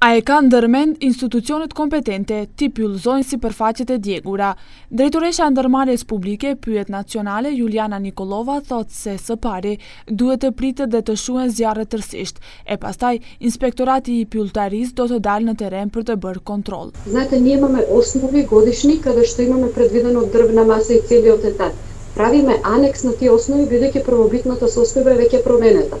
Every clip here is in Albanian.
A e kanë ndërmend institucionet kompetente t'i pyllëzojnë sipërfaqet e djegura? Drejtoresha e Ndërmarrjes Publike, Pyjet Nacionale, Juliana Nikollova thotë se së pari duhet të pritet që të shuhen zjarret tërësisht, e pastaj Inspektorati i Pylltarisë do të dalë në terren për të bërë kontroll. Za të njema me osnovi godišnji kada shtojma me predvideno drv na mase i celi o te tat pravi me aneks në ti osnovi byde ke provobitma të sosnove ve ke proveneta.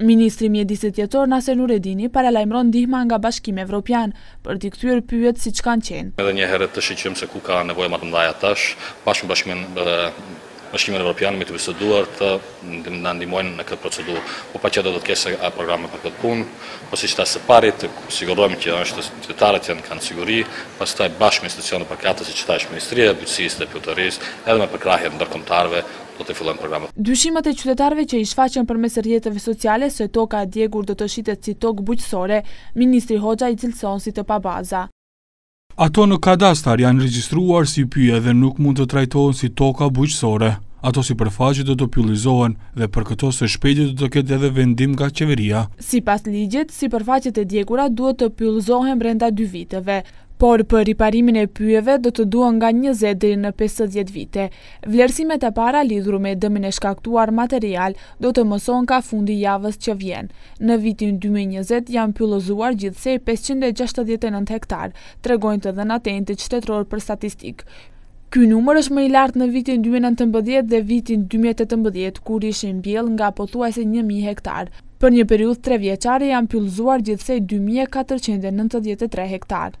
Ministri i Mjedisit Jetor Naser Nuredini paralajmëron ndihma nga Bashkimi Evropian, për t'i kthyer pyjet siç kanë qenë. Edhe një herë të shiqem se ku ka nevoja ma të mdhaja tash, bashkë me Bashkimin Evropian jemi të biseduar të na ndihmojnë në këtë procedurë. Po po që do të ketë programe për këtë punë, po siç thash së pari të sigurojmë që është qytetarët janë kanë siguri, pastaj bashkë me institucionet përkatëse siç thash Ministria e Bujqësisë dhe Pylltarisë, edhe me përkrahje të ndërkombëtarëve, do të fillojnë programet. Dyshimet e qytetarëve që i shfaqën përmes rrjeteve sociale se toka e djegur do të shitet si tokë bujqësore, ministri Hoxha i cilëson si të pabaza. Ato në kadastar janë regjistruar si pyje dhe nuk mund të trajtohen si toka bujqësore. Ato sipërfaqe do të pyllizohen dhe për këto së shpejti do të ketë edhe vendim nga qeveria. Sipas ligjit, sipërfaqet e djegura duhet të pyllëzohen brenda dy viteve, por për riparimin e pyjeve do të duhen nga njëzet deri në pesëdhjetë vite. Vlerësimet e para lidhur me dëmin e shkaktuar material do të mësohen kah fundi i javës që vjen. Në vitin dy mijë e njëzet janë pyllëzuar gjithsej pesëqind e gjashtëdhjetë e nëntë hektarë, tregojnë të dhënat e Entit Shtetëror për Statistikë. Ky numër është më i lartë në vitin dy mijë e nëntëmbëdhjetë dhe vitin dy mijë e tetëmbëdhjetë, kur ishin mbjellë nga pothuajse një mijë hektarë. Për një periudhë trevjeçare janë pyllëzuar gjithsej dy mijë e katërqind e nëntëdhjetë e tre hektarë.